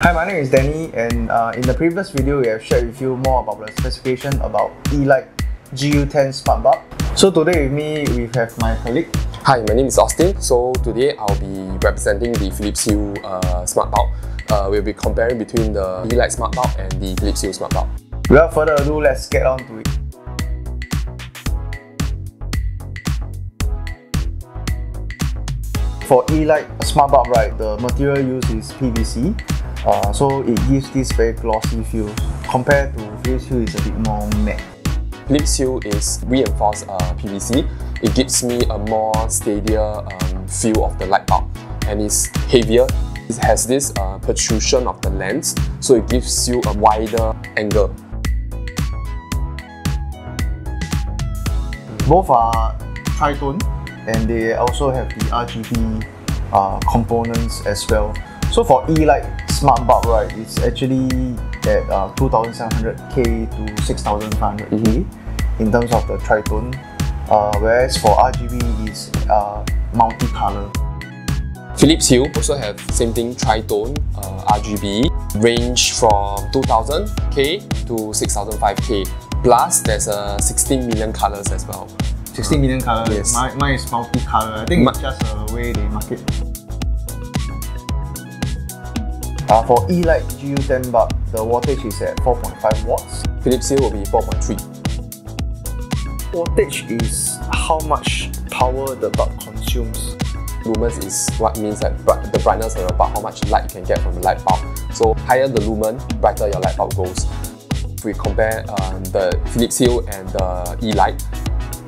Hi, my name is Danny and uh, in the previous video we have shared with you more about the specification about Yeelight GU10 Smart Bulb. So today with me we have my colleague. Hi, my name is Austin. So today I'll be representing the Philips Hue uh, Smart Bulb. Uh, we'll be comparing between the Yeelight Smart Bulb and the Philips Hue Smart Bulb. Without further ado, let's get on to it. For Yeelight Smart Bulb, right, the material used is PVC. Uh, so it gives this very glossy feel compared to Philips Hue it's a bit more matte. Philips Hue is reinforced uh, PVC. It gives me a more steadier um, feel of the light bulb and it's heavier. It has this uh, protrusion of the lens so it gives you a wider angle. Both are tritone and they also have the RGB uh, components as well. So for Yeelight smart bulb, right, it's actually at uh, 2700K to 6500K mm -hmm. in terms of the tritone, uh, whereas for RGB is uh, multicolor. Philips Hue also have same thing tritone uh, RGB range from 2000K to 6005K plus there's a 16 million colors as well. 16 million colors? Yes. Mine, mine is multicolor. I think Ma it's just a way they market. Uh, for Yeelight GU10 bulb, the wattage is at 4.5 watts. Philips Hue will be 4.3. Wattage is how much power the bulb consumes. Lumens is what means that the brightness are bulb, how much light you can get from the light bulb. So higher the lumen, brighter your light bulb goes. If we compare um, the Philips Hue and the Yeelight,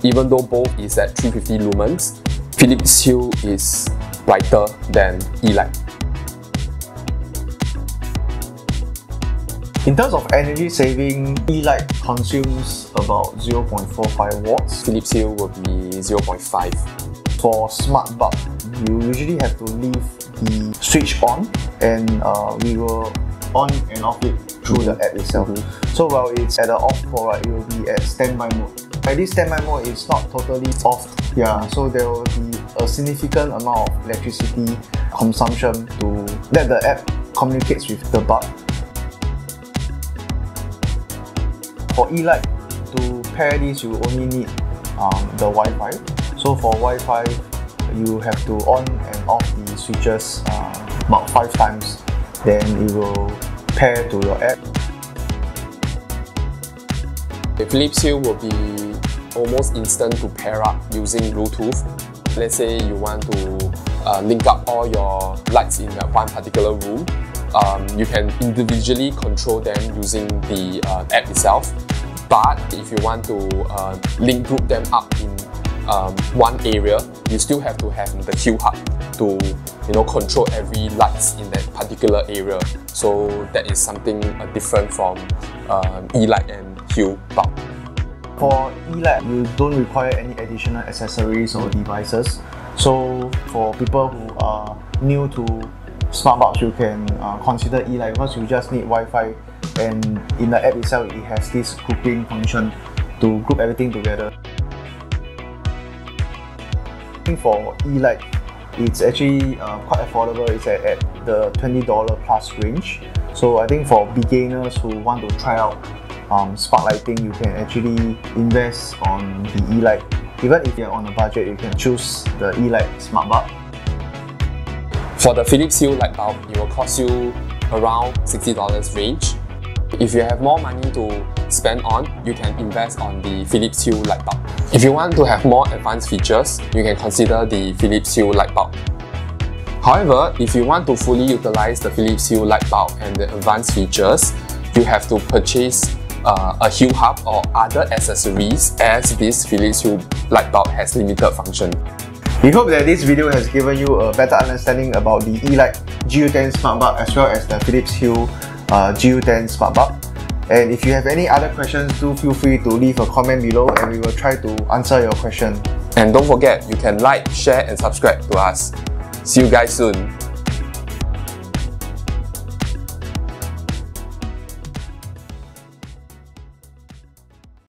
even though both is at 350 lumens, Philips Hue is brighter than Yeelight. In terms of energy saving, Yeelight consumes about 0.45 watts. Philips Hue will be 0.5. For smart bulb, you usually have to leave the switch on and uh, we will on and off it through the app itself. Mm -hmm. So while it's at the off mode, right, it will be at standby mode. By this standby mode it's not totally off. Yeah, so there will be a significant amount of electricity consumption to let the app communicates with the bulb For Yeelight, to pair this you only need um, the Wi-Fi. So for Wi-Fi, you have to on and off the switches uh, about five times. Then it will pair to your app. The Philips Hue will be almost instant to pair up using Bluetooth. Let's say you want to uh, link up all your lights in one particular room um, you can individually control them using the uh, app itself. But if you want to uh, link group them up in um, one area, you still have to have the Hue hub to you know control every lights in that particular area. So that is something uh, different from um, Yeelight and Hue bulb. For Yeelight, you don't require any additional accessories or devices. So for people who are new to smart bulbs you can uh, consider Yeelight because you just need Wi-Fi and in the app itself it has this grouping function to group everything together. For Yeelight, it's actually uh, quite affordable. It's at, at the $20 plus range. So I think for beginners who want to try out um, smart lighting, you can actually invest on the Yeelight. Even if you're on a budget, you can choose the Yeelight smart bulb for the Philips Hue light bulb, it will cost you around $60 range. If you have more money to spend on, you can invest on the Philips Hue light bulb. If you want to have more advanced features, you can consider the Philips Hue light bulb. However, if you want to fully utilize the Philips Hue light bulb and the advanced features, you have to purchase uh, a Hue hub or other accessories as this Philips Hue light bulb has limited function. We hope that this video has given you a better understanding about the Yeelight GU10 Smart Bulb as well as the Philips Hue uh, GU10 Smart Bulb. And if you have any other questions, do feel free to leave a comment below and we will try to answer your question. And don't forget, you can like, share and subscribe to us. See you guys soon.